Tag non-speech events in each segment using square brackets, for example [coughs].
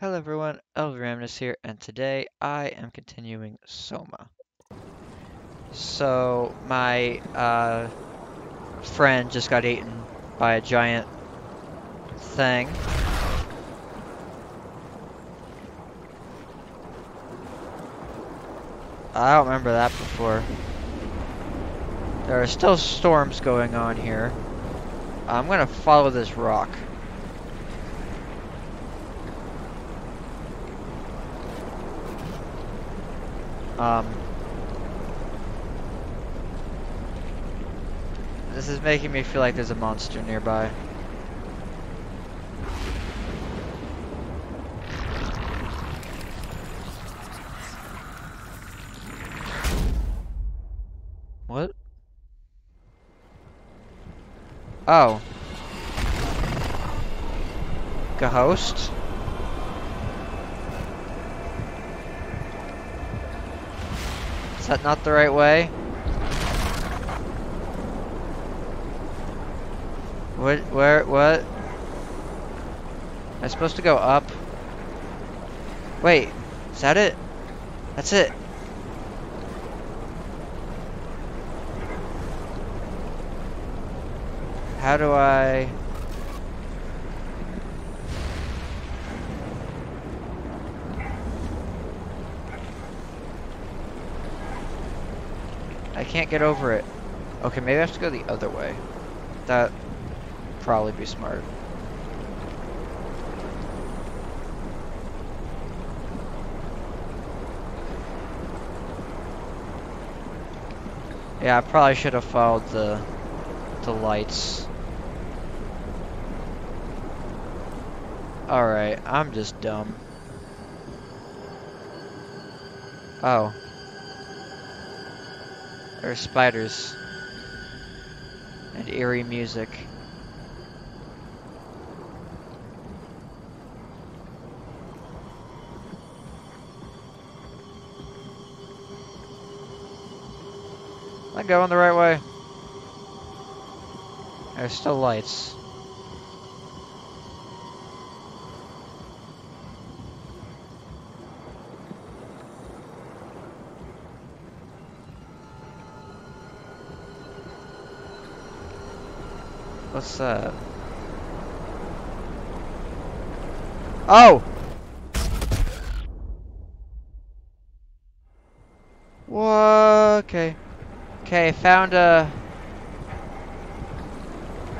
Hello everyone, Elven Randomness here, and today I am continuing Soma. So, my uh, friend just got eaten by a giant thing. I don't remember that before. There are still storms going on here. I'm gonna follow this rock. Um, this is making me feel like there's a monster nearby. What? Oh. Ghost? Is that not the right way? What, where, what? Am I supposed to go up? Wait, is that it? That's it. How do I... I can't get over it. Okay, maybe I have to go the other way. That probably be smart. Yeah, I probably should have followed the the lights. Alright, I'm just dumb. Oh. There are spiders. And eerie music. Am I going the right way? There's still lights. What's that? Oh! Okay. Okay, found a...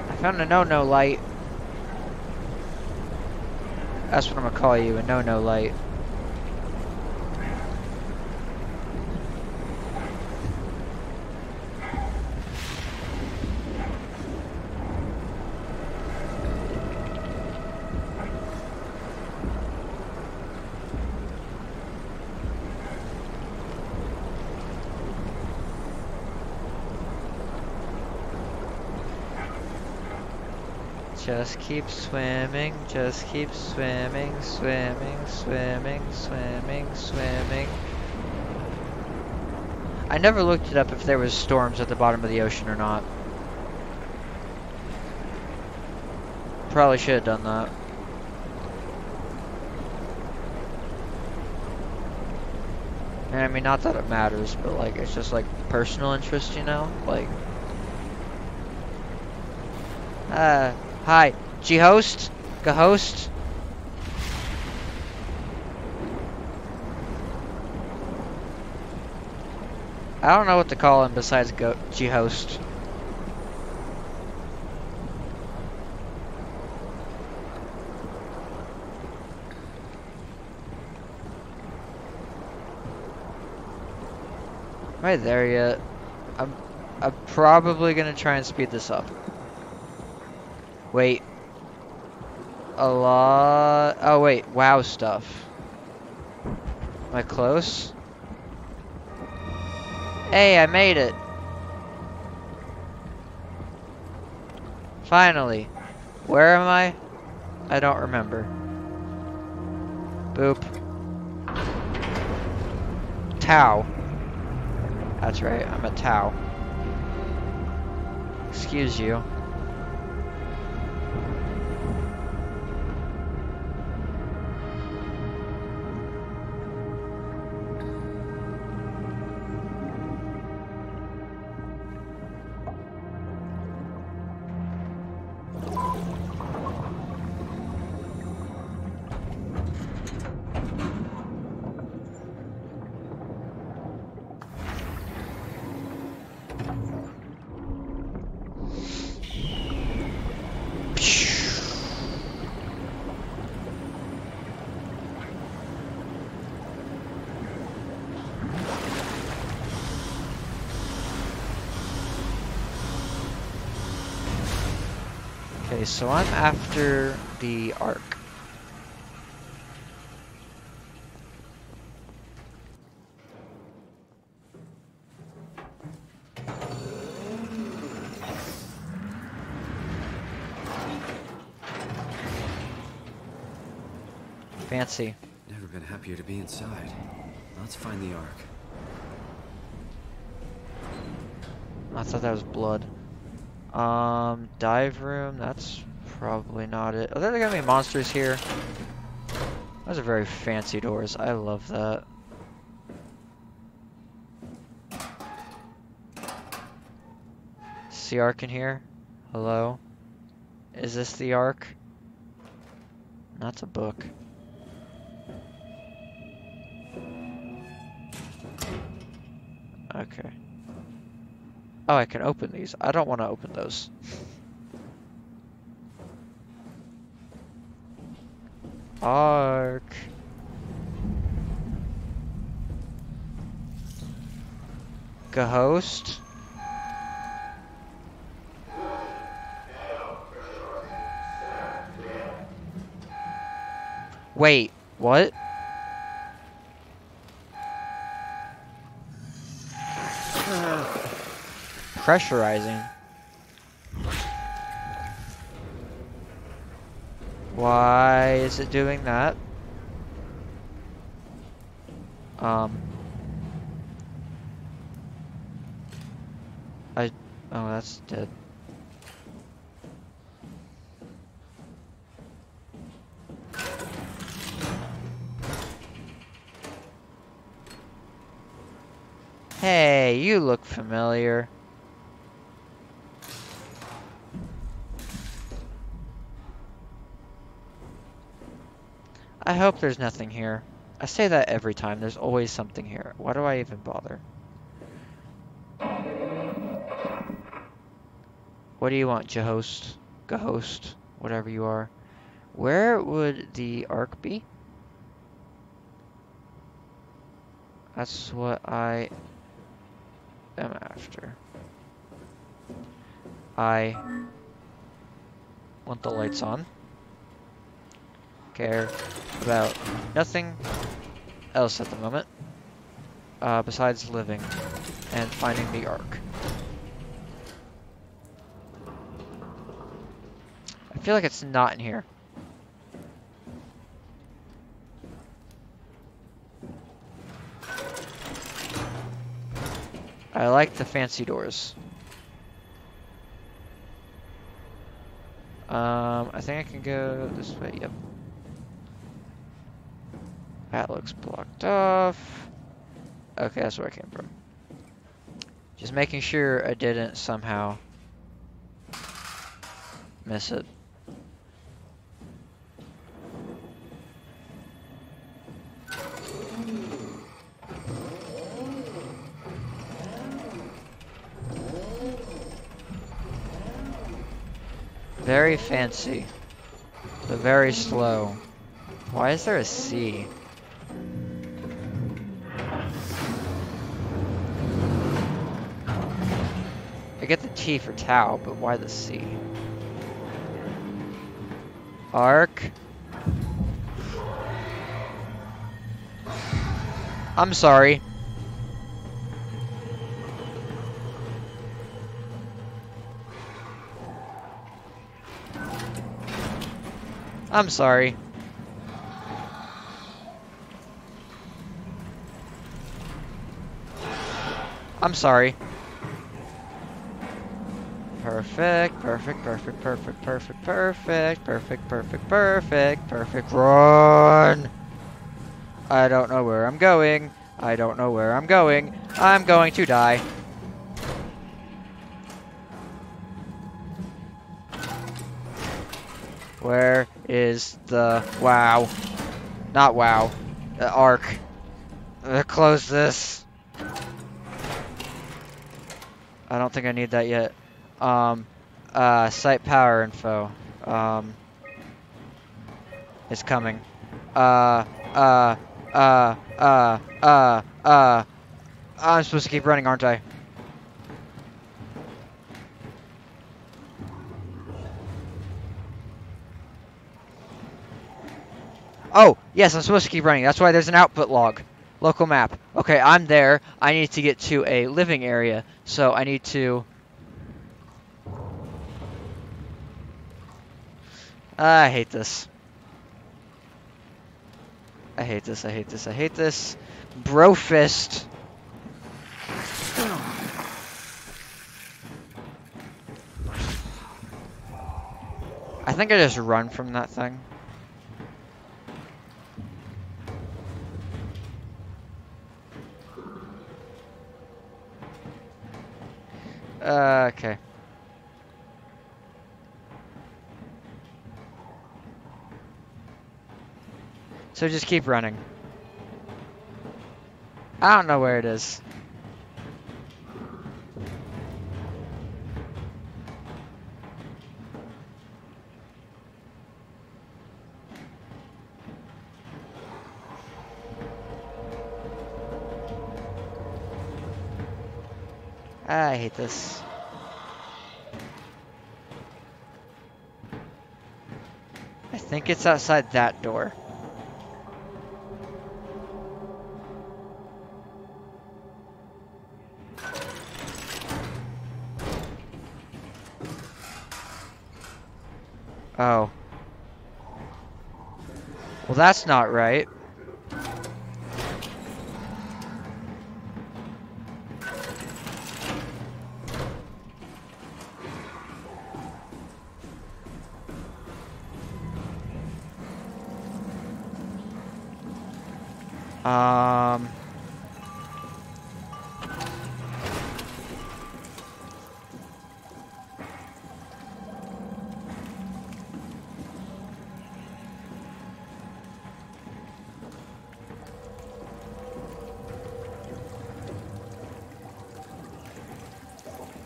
I found a no-no light. That's what I'm gonna call you, a no-no light. Just keep swimming, just keep swimming, swimming, swimming, swimming, swimming. I never looked it up if there was storms at the bottom of the ocean or not. Probably should have done that. And I mean, not that it matters, but like, it's just like personal interest, you know? Like, uh, Hi, G-host? G-host? I don't know what to call him besides G-host. Right there yet. I'm I'm probably gonna try and speed this up. Wait. A lot. Oh, wait. Wow stuff. Am I close? Hey, I made it. Finally. Where am I? I don't remember. Boop. Tau. That's right, I'm a Tau. Excuse you. Okay, so I'm after the Ark. Fancy. Never been happier to be inside. Let's find the Ark. I thought that was blood. Um, dive room, that's probably not it. Are there gonna be monsters here? Those are very fancy doors. I love that. See Ark in here? Hello? Is this the Ark? That's a book. Okay. Oh, I can open these. I don't want to open those. Ark. Ghost. Wait, what? Pressurizing. Why is it doing that? Um. I, oh, that's dead. Hey, you look familiar. Hope there's nothing here. I say that every time. There's always something here. Why do I even bother? What do you want, Jehost? Ghost? Whatever you are. Where would the Ark be? That's what I am after. I want the lights on. Care about nothing else at the moment. Uh, besides living and finding the Ark. I feel like it's not in here. I like the fancy doors. Um, I think I can go this way, yep. That looks blocked off. Okay, that's where I came from. Just making sure I didn't somehow miss it. Very fancy, but very slow. Why is there a C? T for Tau, but why the C? Ark. I'm sorry. I'm sorry. I'm sorry. Perfect, perfect, perfect, perfect, perfect, perfect, perfect, perfect, perfect, perfect, run! I don't know where I'm going. I don't know where I'm going. I'm going to die. Where is the wow? Not wow. The Ark. Uh, close this. I don't think I need that yet. Um, uh, site power info. Um, is coming. Uh, uh, uh, uh, uh, uh, uh. I'm supposed to keep running, aren't I? Oh, yes, I'm supposed to keep running. That's why there's an output log. Local map. Okay, I'm there. I need to get to a living area, so I need to... I hate this. I hate this, I hate this, I hate this. Brofist. I think I just run from that thing. Uh, okay. So just keep running. I don't know where it is. Ah, I hate this. I think it's outside that door. Oh. Well, that's not right.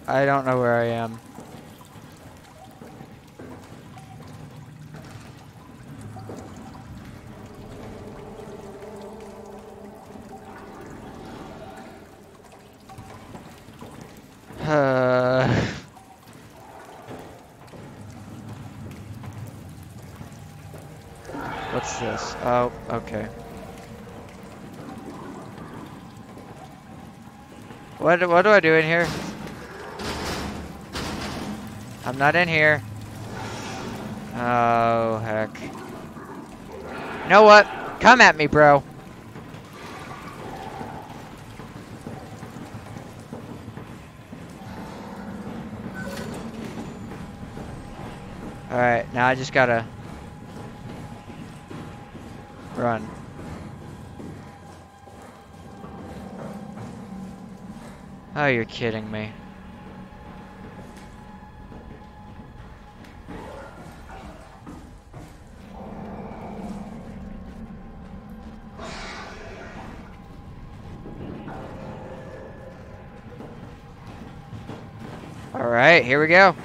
I don't know where I am. [sighs] What's this? Oh, okay. What what do I do in here? I'm not in here. Oh heck. You know what? Come at me, bro. Alright, now I just gotta run. Oh, you're kidding me. Alright, here we go.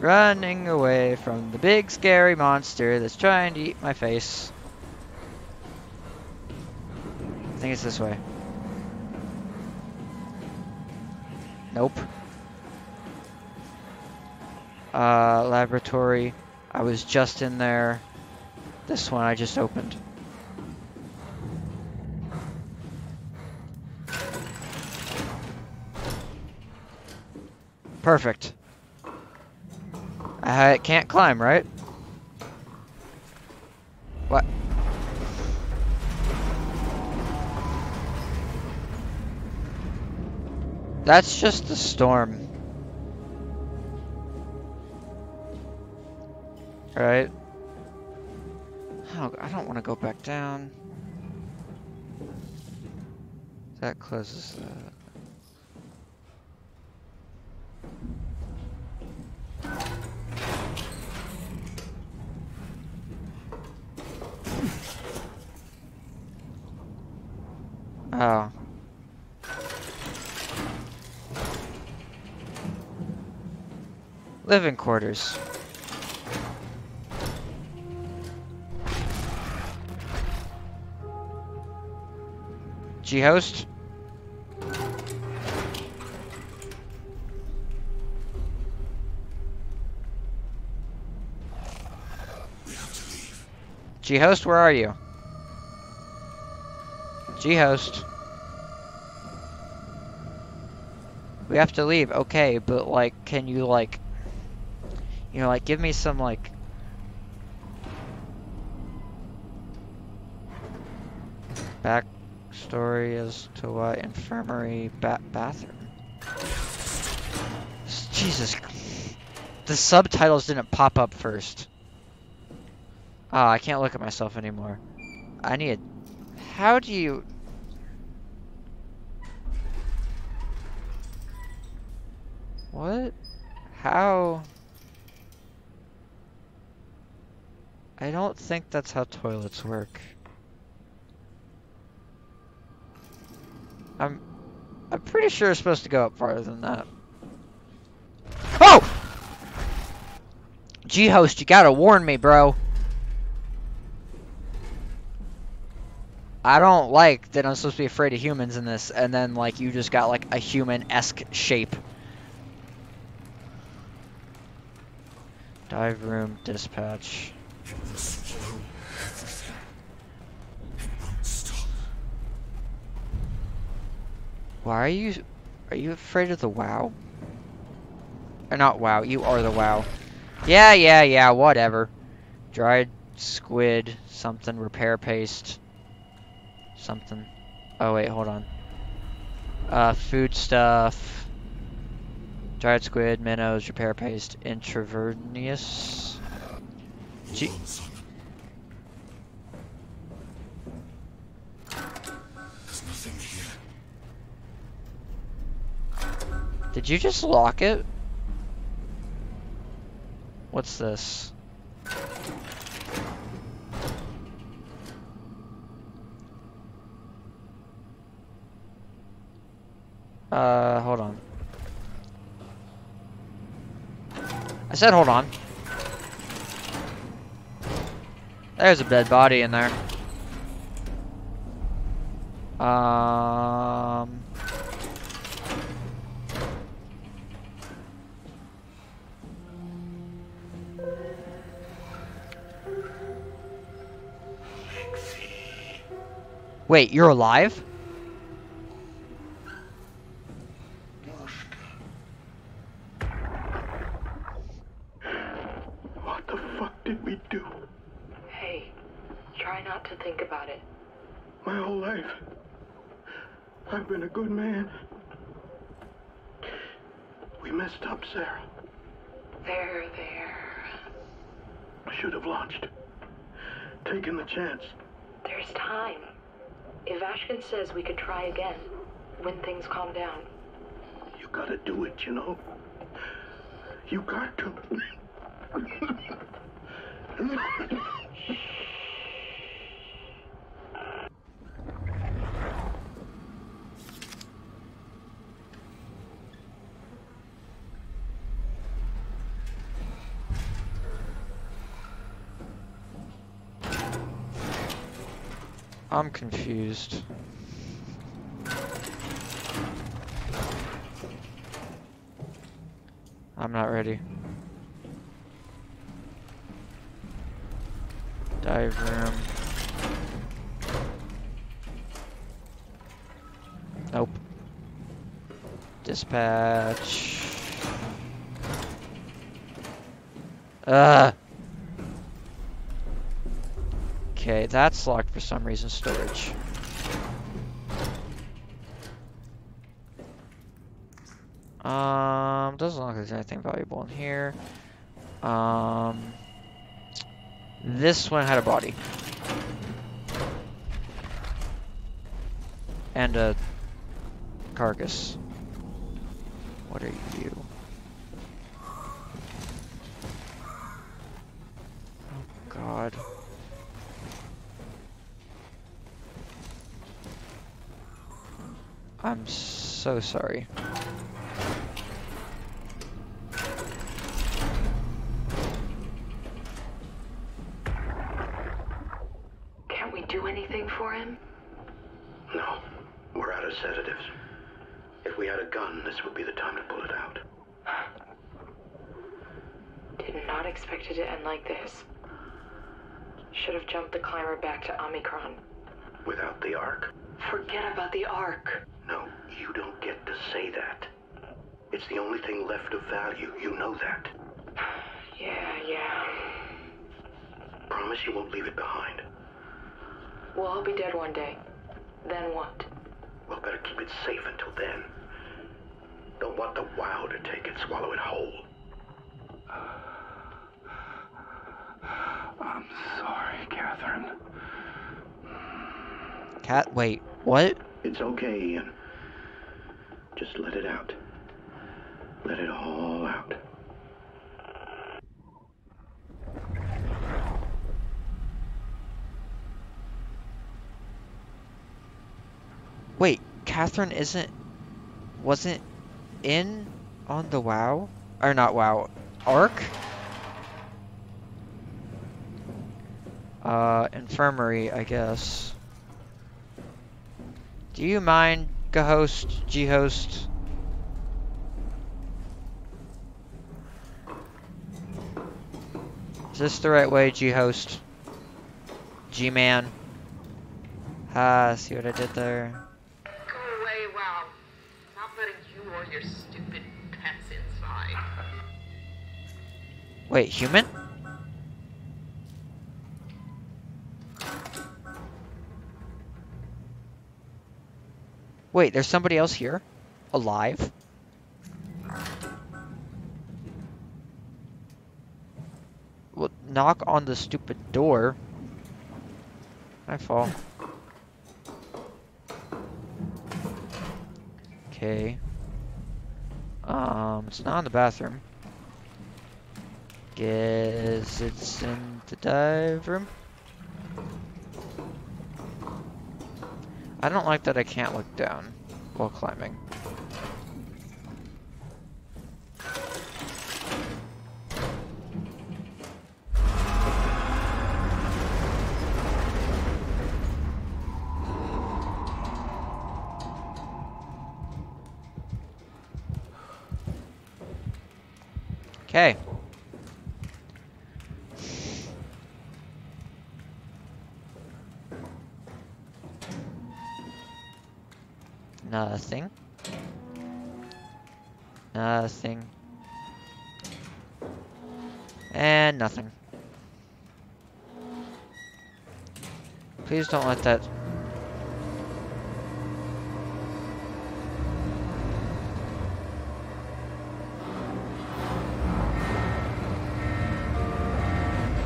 Running away from the big scary monster that's trying to eat my face. I think it's this way. Nope. Uh, laboratory. I was just in there. This one I just opened. Perfect. I can't climb, right? What? That's just the storm. Right? Oh, I don't want to go back down. That closes that. Oh. Living quarters. G-host? G-Host, where are you? G-Host. We have to leave, okay, but like, can you like, you know, like, give me some like, backstory as to why infirmary ba bathroom. Jesus, the subtitles didn't pop up first. Ah, I can't look at myself anymore. I need. How do you? What? How? I don't think that's how toilets work. I'm I'm pretty sure it's supposed to go up farther than that. Oh! G-Host, you gotta warn me, bro. I don't like that I'm supposed to be afraid of humans in this, and then, like, you just got, like, a human-esque shape. Dive room, dispatch. Why are you... Are you afraid of the WAU? Or not WAU, you are the WAU. Yeah, yeah, yeah, whatever. Dried squid, something, repair paste. Something. Oh, wait, hold on. Uh, food stuff. Dried squid, minnows, repair paste, intravenous. Did you just lock it? What's this? Uh, hold on. I said hold on. There's a dead body in there. Um... Wait, you're alive? What the fuck did we do? Hey, try not to think about it. My whole life, I've been a good man. We messed up, Sarah. There, there. I should have launched. Taken the chance. There's time. If Ashkin says we could try again, when things calm down. You gotta do it, you know. You got to. I'm confused. I'm not ready. Dive room. Nope. Dispatch. Ugh. Okay, that's locked for some reason. Storage. Um, doesn't look like there's anything valuable in here. Um, this one had a body. And a carcass. What are you? Oh god. I'm so sorry. Can't we do anything for him? no, we're out of sedatives. If we had a gun, this would be the time to pull it out. Did not expect it to end like this. Should have jumped the climber back to Omicron. Without the Ark? Forget about the Ark. No, you don't get to say that. It's the only thing left of value. You know that. Yeah, yeah. Promise you won't leave it behind. Well, I'll be dead one day. Then what? Well, better keep it safe until then. Don't want the WAU to take it, swallow it whole. [sighs] I'm sorry, Catherine. Cat, wait, what? It's okay, Ian. Just let it out. Let it all out. Wait, Catherine isn't, wasn't in on the WAU? Or not WAU, Ark? Uh, infirmary, I guess. Do you mind, G-host, G-host? Is this the right way, G-host? G-man? Ah, see what I did there? Wait, human? Wait, there's somebody else here? Alive? Well, knock on the stupid door. I fall. Okay. Um, it's not in the bathroom. Guess it's in the dive room. I don't like that I can't look down while climbing. Okay. Please don't let that...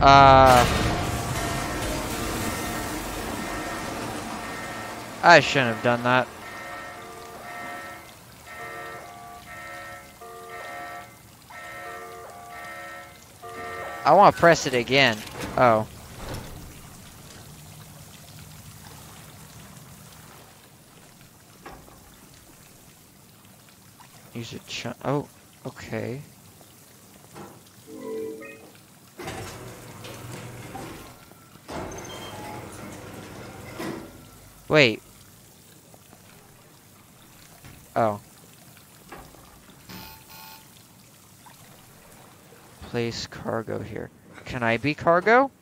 Uh... I shouldn't have done that. I want to press it again. Oh. Use a ch- Oh, okay. Wait. Oh. Place cargo here. Can I be cargo?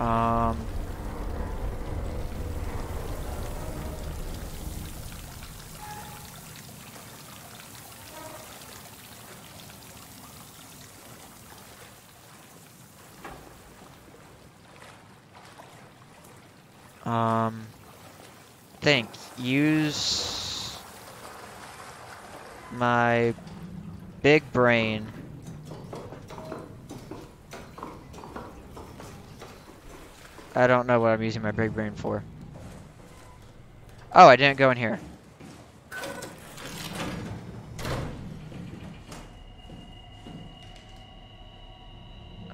Um... Um, think use my big brain. I don't know what I'm using my big brain for. Oh, I didn't go in here.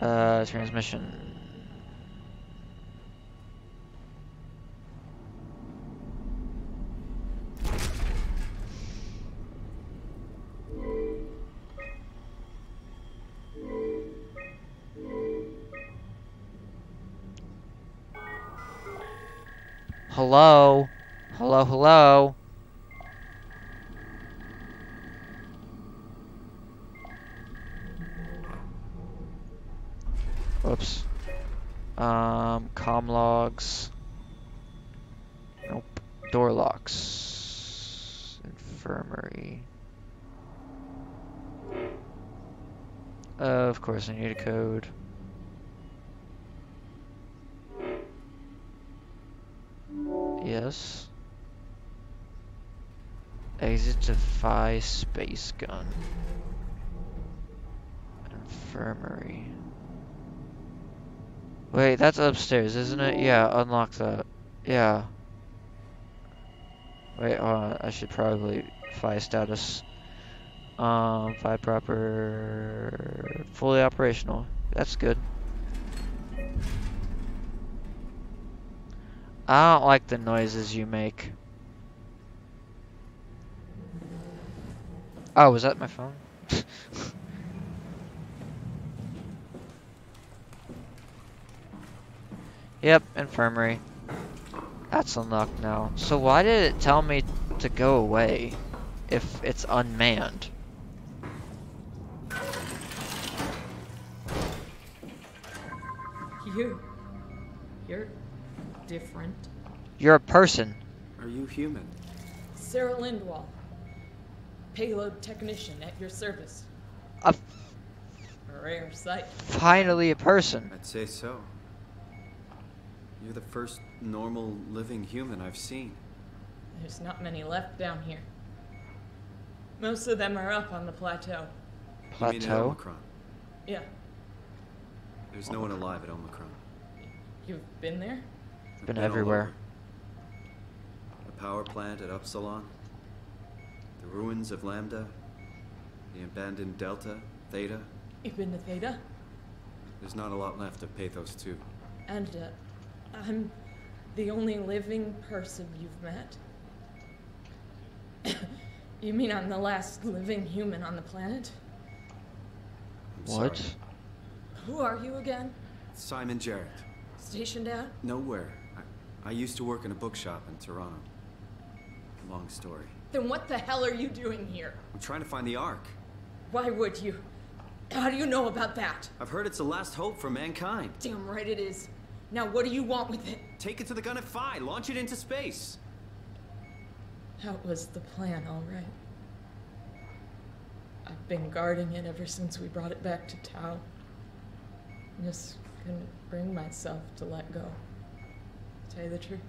Uh, transmission. Hello? Space Gun. Infirmary. Wait, that's upstairs, isn't it? Yeah, unlock that. Yeah. Wait, hold on. I should probably Phi status. Um, Phi proper. Fully operational. That's good. I don't like the noises you make. Oh, was that my phone? [laughs] yep, infirmary. That's unlocked now. So why did it tell me to go away if it's unmanned? [laughs] You. You're different. You're a person. Are you human? Sarah Lindwall. Payload technician at your service. A A rare sight. finally a person. I'd say so. You're the first normal living human I've seen. There's not many left down here. Most of them are up on the plateau. You mean at Plateau. Omicron? Yeah, There's no one alive at Omicron. you've been there? I've Been all everywhere. A power plant at Upsilon. The ruins of Lambda. The abandoned Delta, Theta. You've been to Theta? There's not a lot left of Pathos 2. And uh, I'm the only living person you've met? [coughs] you mean I'm the last living human on the planet? I'm What? sorry. Who are you again? Simon Jarrett. Stationed at? Nowhere. I, I used to work in a bookshop in Toronto. Long story. Then what the hell are you doing here? I'm trying to find the Ark. Why would you? How do you know about that? I've heard it's the last hope for mankind. Damn right it is. Now what do you want with it? Take it to the gun at Phi. Launch it into space. That was the plan, all right. I've been guarding it ever since we brought it back to Tau. Just couldn't bring myself to let go. To tell you the truth,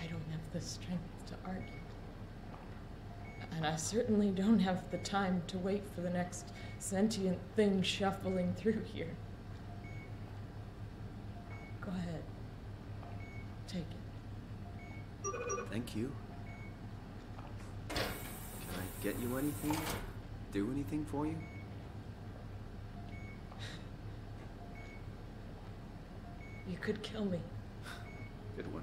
I don't have the strength to argue. And I certainly don't have the time to wait for the next sentient thing shuffling through here. Go ahead. Take it. Thank you. Can I get you anything? Do anything for you? You could kill me. Good one.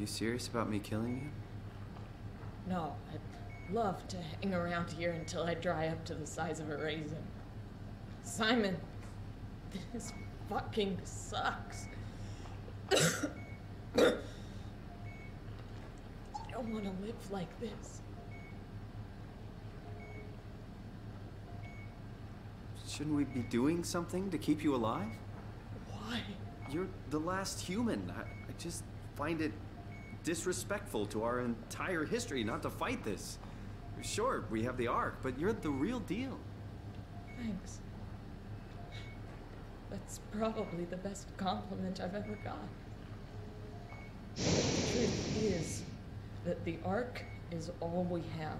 You serious about me killing you? No, I'd love to hang around here until I dry up to the size of a raisin. Simon, this fucking sucks. [coughs] I don't want to live like this. Shouldn't we be doing something to keep you alive? Why? You're the last human. I, I just find it disrespectful to our entire history not to fight this. Sure, we have the Ark, but you're the real deal. Thanks. That's probably the best compliment I've ever got. The truth is that the Ark is all we have.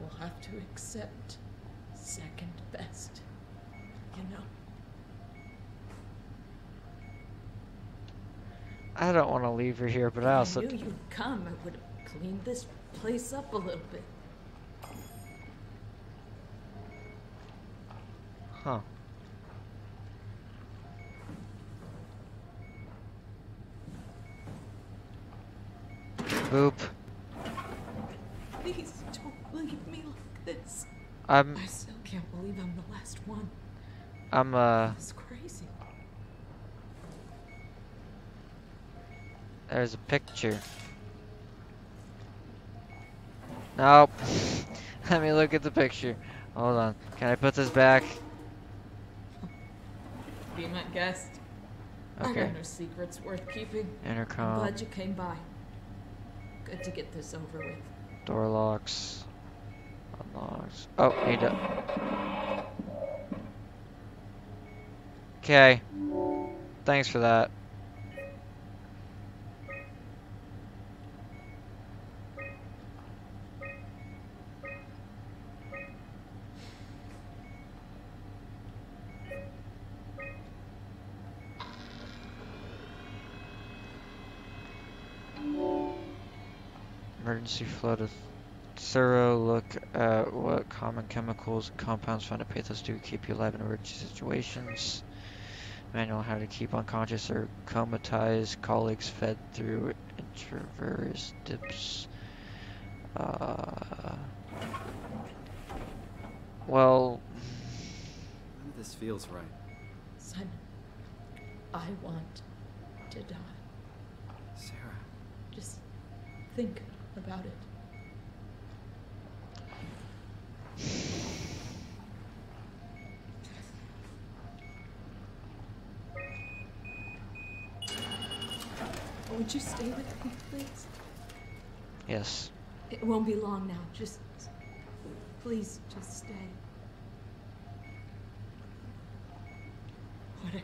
We'll have to accept second best. You know? I don't want to leave her here, but I also. knew you'd come. I would have cleaned this place up a little bit. Huh. Boop. Please don't leave me like this. I'm. I still can't believe I'm the last one. I'm, uh. It's crazy. There's a picture. Nope. [laughs] Let me look at the picture. Hold on. Can I put this back? Be my guest. I Okay. got no secrets worth keeping. I'm Intercom. glad you came by. Good to get this over with. Door locks. Unlocks. Oh, he does. Okay. Thanks for that. Emergency flood of thorough look at what common chemicals and compounds found at Pathos do to keep you alive in emergency situations. Manual on how to keep unconscious or comatized colleagues fed through intravenous dips. Uh, well, None of this feels right. Simon, I want to die. Sarah. Just think about it. Would you stay with me, please? yes. It won't be long now. Just please just stay. What a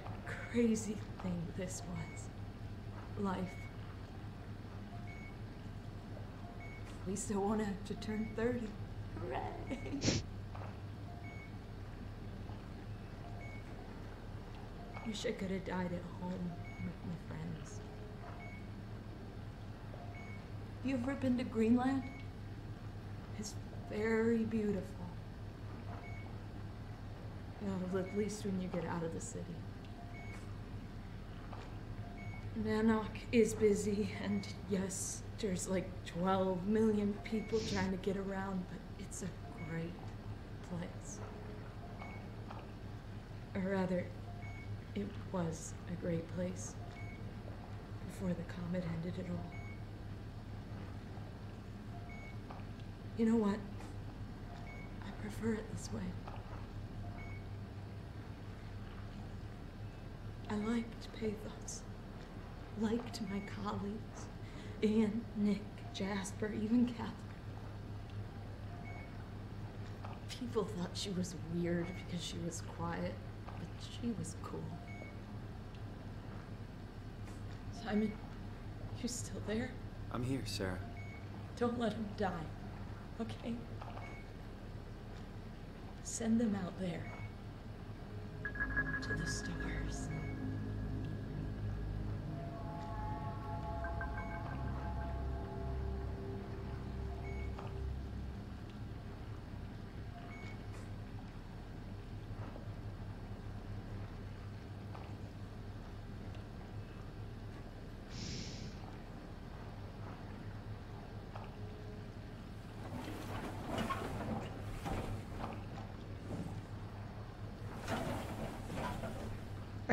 crazy thing this was. Life. We still won't have to turn 30. Hooray! Wish I could have died at home with my friends. You ever been to Greenland? It's very beautiful. Well, at least when you get out of the city. Nuuk is busy, and yes, there's like 12 million people trying to get around, but it's a great place. Or rather, it was a great place before the comet ended it all. You know what? I prefer it this way. I liked Pathos. Liked my colleagues. Ian, Nick, Jasper, even Catherine. People thought she was weird because she was quiet, but she was cool. Simon, you still there? I'm here, Sarah. Don't let him die, okay? Send them out there to the stars.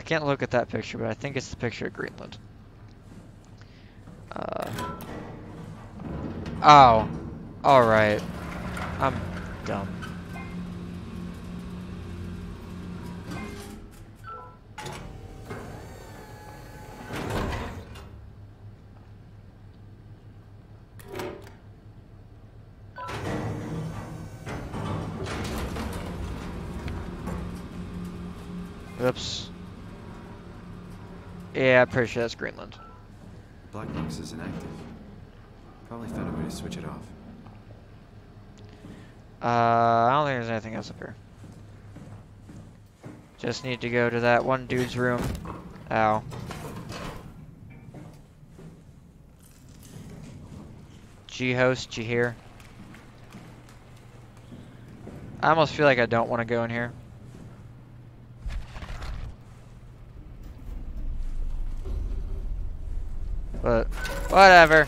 Can't look at that picture, but I think it's the picture of Greenland. Uh, oh. Alright. I'm dumb. Oops. Yeah, I'm pretty sure that's Greenland. Black box is inactive. Probably found a way to switch it off. Uh, I don't think there's anything else up here. Just need to go to that one dude's room. Ow. G-host, you here? I almost feel like I don't want to go in here. But, whatever.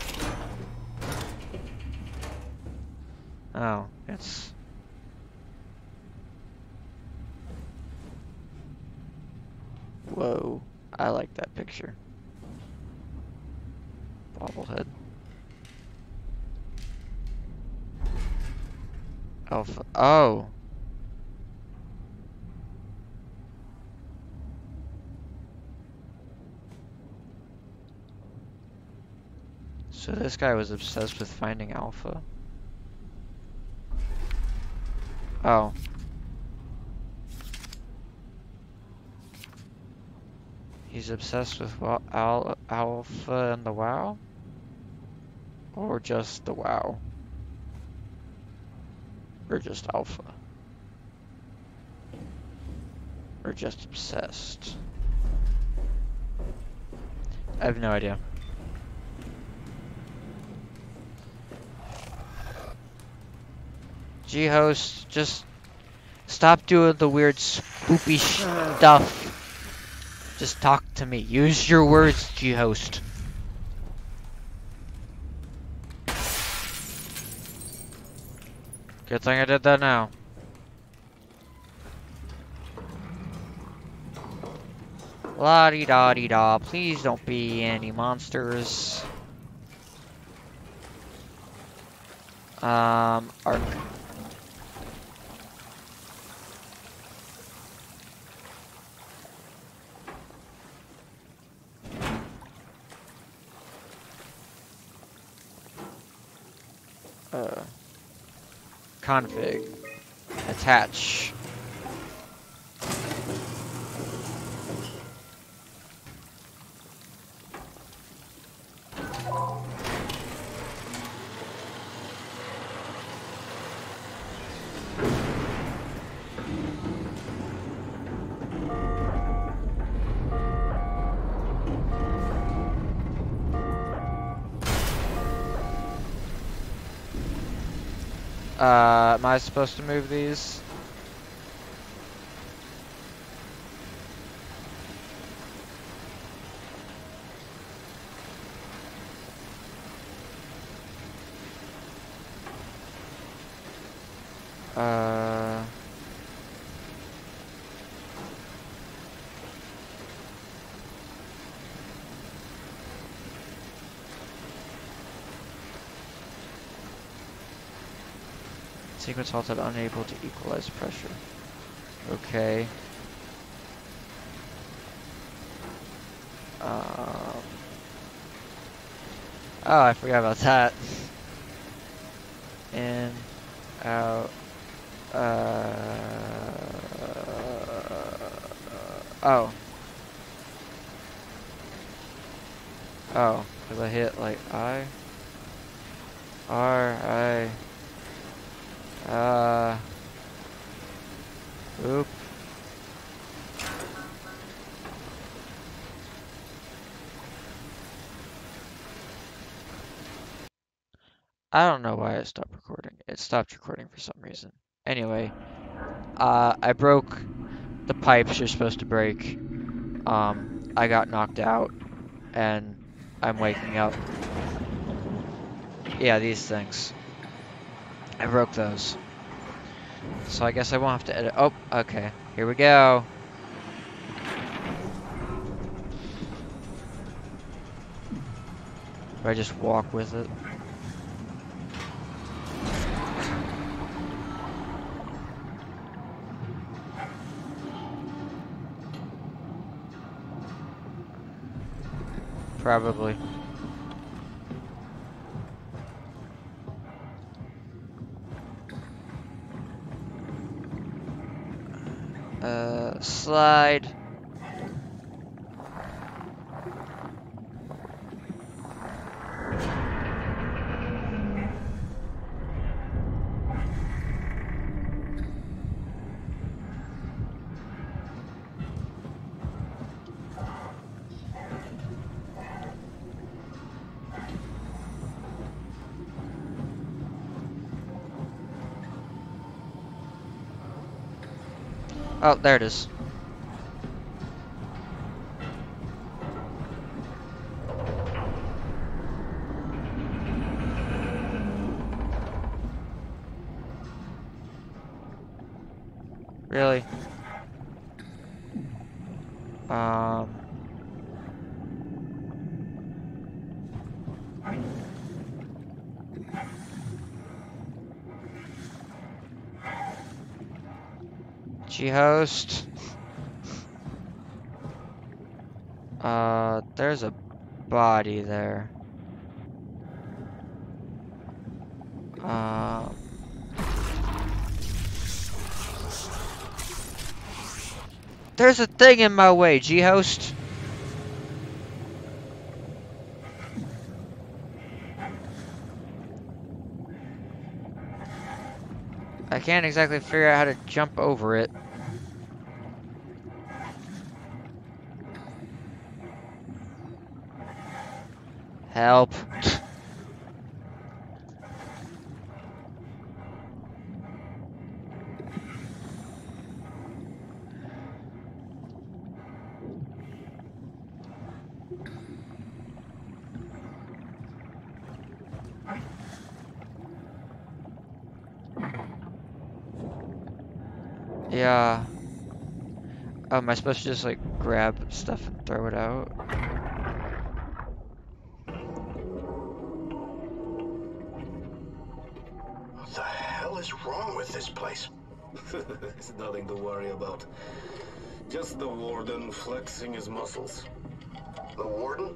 Oh, it's... Whoa, I like that picture. bobblehead. Alpha. Oh. So this guy was obsessed with finding Alpha. Oh. He's obsessed with al- Alpha and the WAU? Or just the WAU? Or just Alpha? Or just obsessed? I have no idea. G-host, just stop doing the weird spoopy stuff. Just talk to me. Use your words, G-host. Good thing I did that now. La di da di da. Please don't be any monsters. Um, Ark. Config. Attach. Uh, am I supposed to move these? Sequence halted, unable to equalize pressure. Okay. Um. Oh, I forgot about that. In, out, uh, oh. Oh, because I hit like I, R, I, uh, oop. I don't know why it stopped recording. It stopped recording for some reason. Anyway, uh, I broke the pipes you're supposed to break. Um, I got knocked out, and I'm waking up. Yeah, these things. I broke those. So I guess I won't have to edit. Oh, okay. Here we go. Do I just walk with it? Probably. Slide. Oh, there it is. Really? Um... G-host. Uh, there's a body there. Uh... There's a thing in my way, G-host. I can't exactly figure out how to jump over it. Help. Yeah. Oh, am I supposed to just like grab stuff and throw it out? What the hell is wrong with this place? [laughs] it's nothing to worry about. Just the warden flexing his muscles. The warden?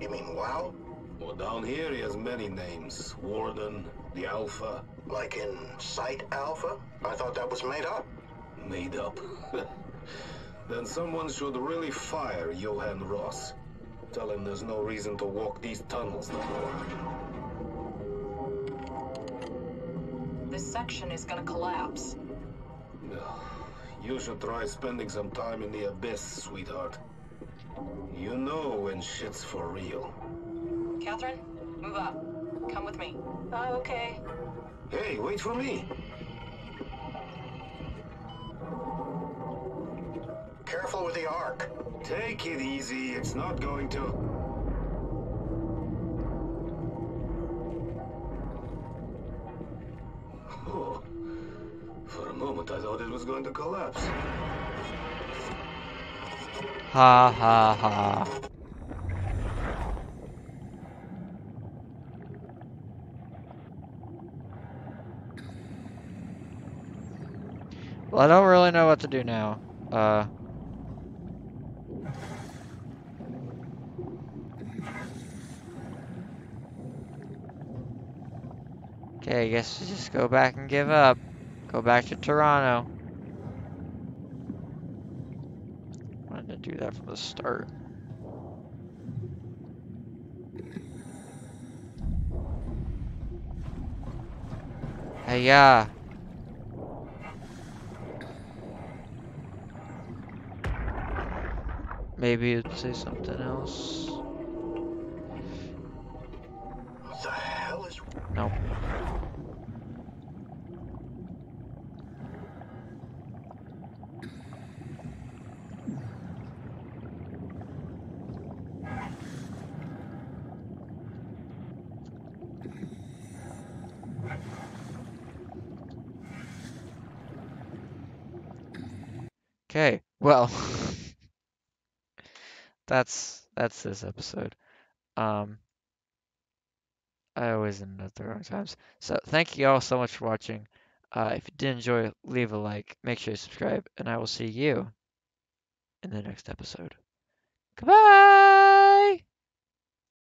You mean WAU? Well, down here he has many names. Warden, the Alpha, Like in Site Alpha? I thought that was made up. made up. [laughs] then someone should really fire Johan Ross. Tell him there's no reason to walk these tunnels no more. This section is gonna collapse. You should try spending some time in the abyss, sweetheart. You know when shit's for real. Catherine, move up. Come with me. Oh, okay. Hey, wait for me! Careful with the Ark. Take it easy, it's not going to. Oh, for a moment I thought it was going to collapse. Ha ha ha. Well, I don't really know what to do now. Uh. Okay, I guess we just go back and give up. Go back to Toronto. Wanted to do that from the start. Hey, yeah. Maybe it'd say something else. What the hell is... Nope. Okay, well, that's this episode. Um, I always end at the wrong times. So thank you all so much for watching. Uh, if you did enjoy, leave a like, make sure you subscribe, and I will see you in the next episode. Goodbye!